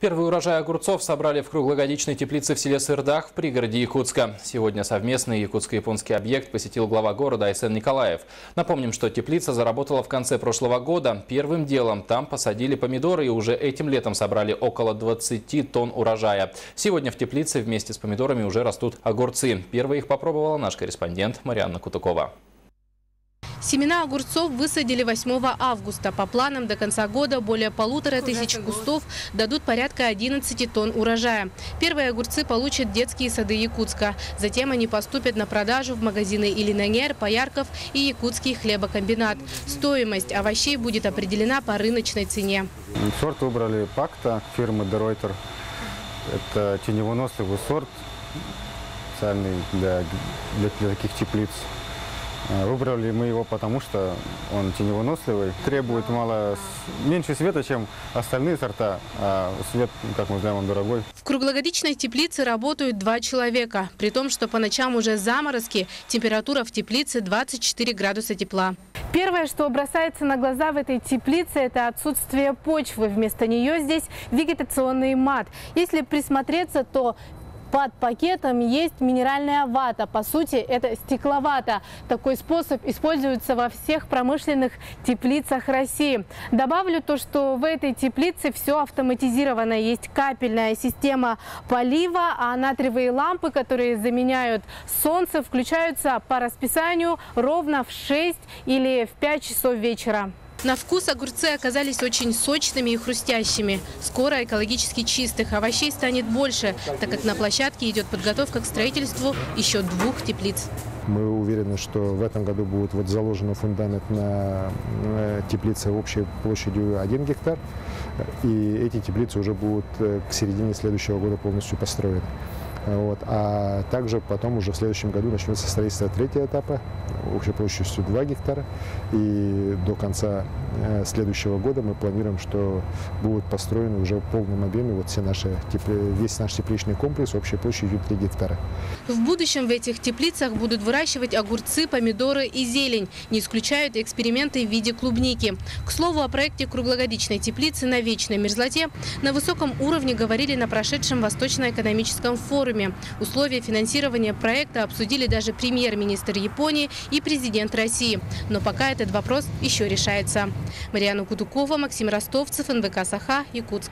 Первый урожай огурцов собрали в круглогодичной теплице в селе Сырдах в пригороде Якутска. Сегодня совместный якутско-японский объект посетил глава города Айсен Николаев. Напомним, что теплица заработала в конце прошлого года. Первым делом там посадили помидоры и уже этим летом собрали около 20 тонн урожая. Сегодня в теплице вместе с помидорами уже растут огурцы. Первый их попробовала наш корреспондент Марианна Кутукова. Семена огурцов высадили 8 августа. По планам до конца года более полутора тысяч кустов дадут порядка 11 тонн урожая. Первые огурцы получат детские сады Якутска. Затем они поступят на продажу в магазины Илинангер, Поярков и Якутский хлебокомбинат. Стоимость овощей будет определена по рыночной цене. Сорт выбрали Пакта фирмы Деройтер. Это теневыносливый сорт, специальный для, для, для таких теплиц. Э, выбрали мы его потому, что он теневыносливый, требует мало, меньше света, чем остальные сорта, а свет, как мы знаем, он дорогой. В круглогодичной теплице работают два человека, при том, что по ночам уже заморозки, температура в теплице 24 градуса тепла. Первое, что бросается на глаза в этой теплице, это отсутствие почвы. Вместо нее здесь вегетационный мат. Если присмотреться, то под пакетом есть минеральная вата. По сути, это стекловата. Такой способ используется во всех промышленных теплицах России. Добавлю то, что в этой теплице все автоматизировано. Есть капельная система полива, а натриевые лампы, которые заменяют солнце, включаются по расписанию ровно в 6 или в 5 часов вечера. На вкус огурцы оказались очень сочными и хрустящими. Скоро экологически чистых овощей станет больше, так как на площадке идет подготовка к строительству еще двух теплиц. Мы уверены, что в этом году будет вот заложен фундамент на теплице общей площадью 1 гектар. И эти теплицы уже будут э, к середине следующего года полностью построены. Вот. А также потом уже в следующем году начнется строительство третьего этапа общей площадью 2 гектара. И до конца э, следующего года мы планируем, что будут построены уже в полном объеме вот все наши, весь наш тепличный комплекс общей площадью 3 гектара. В будущем в этих теплицах будут выращивать огурцы, помидоры и зелень. Не исключают эксперименты в виде клубники. К слову, о проекте круглогодичной теплицы на вечной мерзлоте на высоком уровне говорили на прошедшем Восточно-экономическом форуме. Условия финансирования проекта обсудили даже премьер-министр Японии и президент России. Но пока этот вопрос еще решается. Марьяна Кудукова, Максим Ростовцев, НВК «Саха», Якутск.